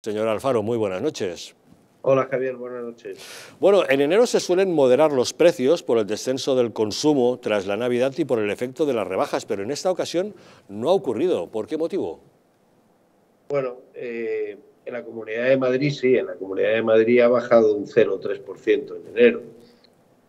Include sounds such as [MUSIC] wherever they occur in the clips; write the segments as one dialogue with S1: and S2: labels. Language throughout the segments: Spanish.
S1: Señor Alfaro, muy buenas noches.
S2: Hola Javier, buenas noches.
S1: Bueno, en enero se suelen moderar los precios por el descenso del consumo tras la Navidad y por el efecto de las rebajas, pero en esta ocasión no ha ocurrido. ¿Por qué motivo?
S2: Bueno, eh, en la Comunidad de Madrid sí, en la Comunidad de Madrid ha bajado un 0,3% en enero.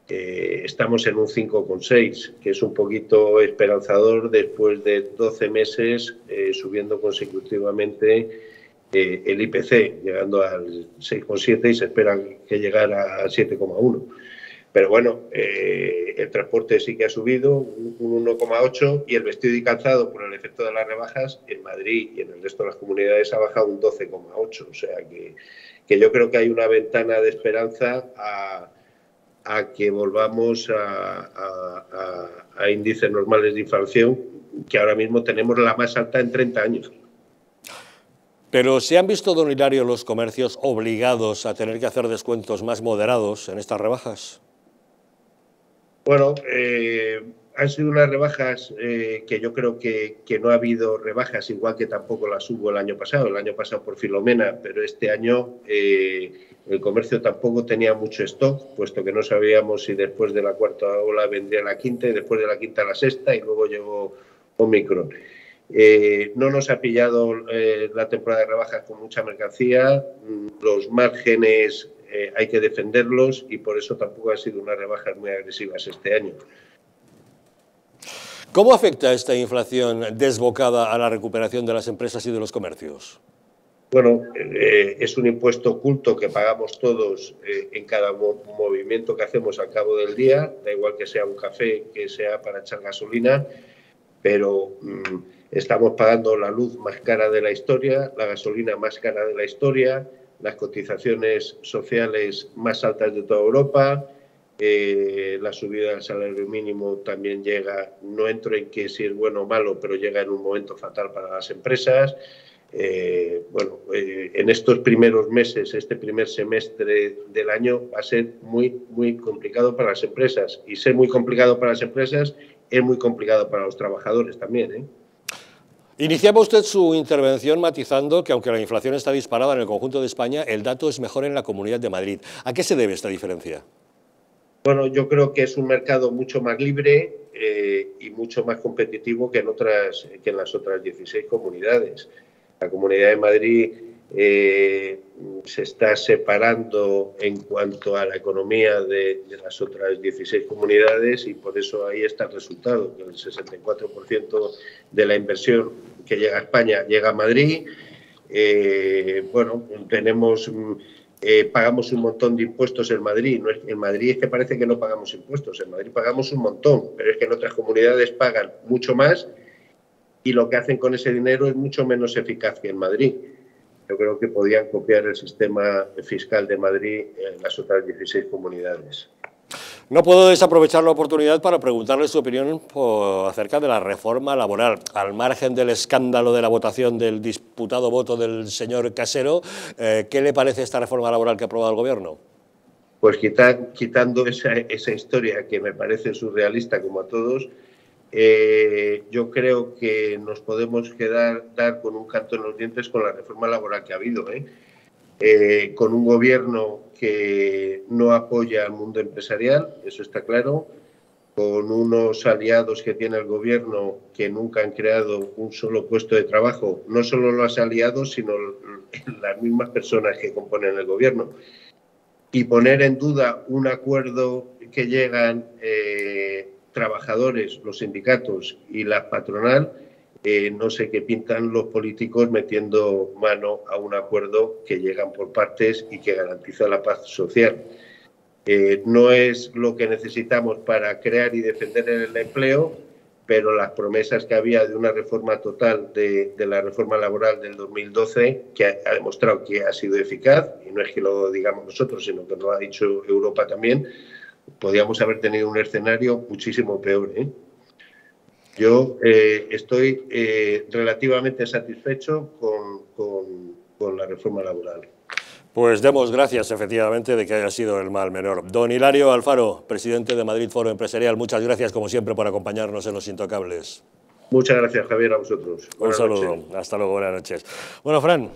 S2: Eh, estamos en un 5,6, que es un poquito esperanzador después de 12 meses eh, subiendo consecutivamente eh, el IPC, llegando al 6,7 y se espera que llegara a 7,1. Pero bueno, eh, el transporte sí que ha subido un, 1,8 y el vestido y calzado, por el efecto de las rebajas, en Madrid y en el resto de las comunidades ha bajado un 12,8. O sea que, que, yo creo que hay una ventana de esperanza a, a que volvamos a, a índices normales de inflación, que ahora mismo tenemos la más alta en 30 años.
S1: Pero ¿se han visto, don Hilario, los comercios obligados a tener que hacer descuentos más moderados en estas rebajas?
S2: Bueno, eh, han sido unas rebajas eh, que yo creo que, que, no ha habido rebajas, igual que tampoco las hubo el año pasado, el año pasado por Filomena, pero este año eh, el comercio tampoco tenía mucho stock, puesto que no sabíamos si después de la cuarta ola vendría la quinta y después de la quinta la sexta y luego llegó Omicron. Eh, no nos ha pillado eh, la temporada de rebajas con mucha mercancía, mm, los márgenes eh, hay que defenderlos y por eso tampoco han sido unas rebajas muy agresivas este año.
S1: ¿Cómo afecta esta inflación desbocada a la recuperación de las empresas y de los comercios?
S2: Bueno, eh, es un impuesto oculto que pagamos todos eh, en cada movimiento que hacemos al cabo del día, da igual que sea un café, que sea para echar gasolina, pero mmm, estamos pagando la luz más cara de la historia, la gasolina más cara de la historia, las cotizaciones sociales más altas de toda Europa, eh, la subida del salario mínimo también llega, no entro en que si es bueno o malo, pero llega en un momento fatal para las empresas. Eh, bueno, eh, en estos primeros meses, este primer semestre del año va a ser muy, muy complicado para las empresas. Y ser muy complicado para las empresas es muy complicado para los trabajadores también.
S1: Iniciaba usted su intervención matizando que aunque la inflación está disparada en el conjunto de España, el dato es mejor en la Comunidad de Madrid. ¿A qué se debe esta diferencia?
S2: Bueno, yo creo que es un mercado mucho más libre eh, y mucho más competitivo que en, otras, que en las otras 16 comunidades. La Comunidad de Madrid eh, se está separando en cuanto a la economía de, las otras 16 comunidades y por eso ahí está el resultado, que el 64% de la inversión que llega a España llega a Madrid. Eh, bueno, tenemos, eh, pagamos un montón de impuestos en Madrid. En Madrid es que parece que no pagamos impuestos, en Madrid pagamos un montón, pero es que en otras comunidades pagan mucho más y lo que hacen con ese dinero es mucho menos eficaz que en Madrid yo creo que podían copiar el sistema fiscal de Madrid en las otras 16 comunidades.
S1: No puedo desaprovechar la oportunidad para preguntarle su opinión acerca de la reforma laboral. Al margen del escándalo de la votación del disputado voto del señor Casero, eh, ¿qué le parece esta reforma laboral que ha aprobado el Gobierno?
S2: Pues quitar, quitando esa, esa historia que me parece surrealista como a todos, eh, yo creo que nos podemos quedar dar con un canto en los dientes con la reforma laboral que ha habido, ¿eh? Eh, con un gobierno que no apoya al mundo empresarial, eso está claro, con unos aliados que tiene el gobierno que nunca han creado un solo puesto de trabajo, no solo los aliados, sino [LAUGHS] las mismas personas que componen el gobierno. Y poner en duda un acuerdo que llegan eh, trabajadores, los sindicatos y la patronal, eh, no sé qué pintan los políticos metiendo mano a un acuerdo que llegan por partes y que garantiza la paz social. Eh, no es lo que necesitamos para crear y defender el empleo, pero las promesas que había de una reforma total de, de, la reforma laboral del 2012, que ha, demostrado que ha sido eficaz, y no es que lo digamos nosotros, sino que lo ha dicho Europa también, podíamos haber tenido un escenario muchísimo peor. ¿eh? Yo eh, estoy eh, relativamente satisfecho con, con, con, la reforma laboral.
S1: Pues demos gracias, efectivamente, de que haya sido el mal menor. Don Hilario Alfaro, presidente de Madrid Foro Empresarial, muchas gracias, como siempre, por acompañarnos en Los Intocables.
S2: Muchas gracias, Javier, a vosotros.
S1: Buenas Un saludo. Noches. Hasta luego, buenas noches. Bueno, Fran.